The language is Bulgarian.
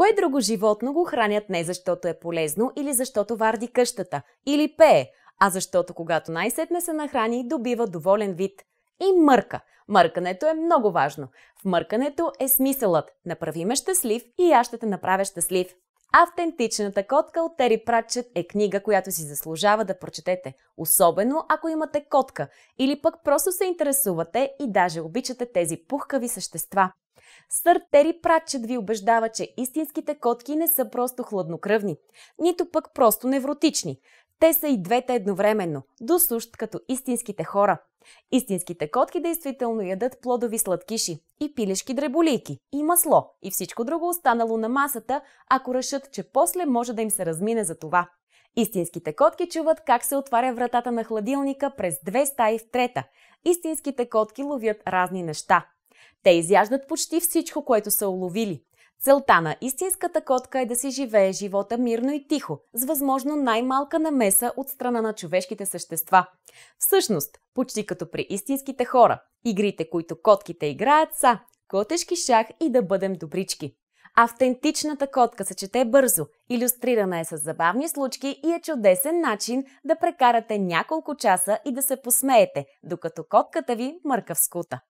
Кое друго животно го хранят не защото е полезно или защото варди къщата, или пее, а защото когато най-сетне се нахрани, добива доволен вид. И мърка. Мъркането е много важно. В мъркането е смисълът. Направи ме щастлив и аз ще те направя щастлив. Автентичната котка от Тери Пратчет е книга, която си заслужава да прочетете, особено ако имате котка или пък просто се интересувате и даже обичате тези пухкави същества. Сър Тери Пратчет ви убеждава, че истинските котки не са просто хладнокръвни, нито пък просто невротични. Те са и двете едновременно, досущ като истинските хора. Истинските котки действително ядат плодови сладкиши и пилешки дреболийки, и масло, и всичко друго останало на масата, ако решат, че после може да им се размине за това. Истинските котки чуват как се отваря вратата на хладилника през две стаи в трета. Истинските котки ловят разни неща. Те изяждат почти всичко, което са уловили. Целта на истинската котка е да си живее живота мирно и тихо, с възможно най-малка намеса от страна на човешките същества. Всъщност, почти като при истинските хора, игрите, които котките играят са котешки шах и да бъдем добрички. Автентичната котка се чете бързо, иллюстрирана е с забавни случки и е чудесен начин да прекарате няколко часа и да се посмеете, докато котката ви мърка в скута.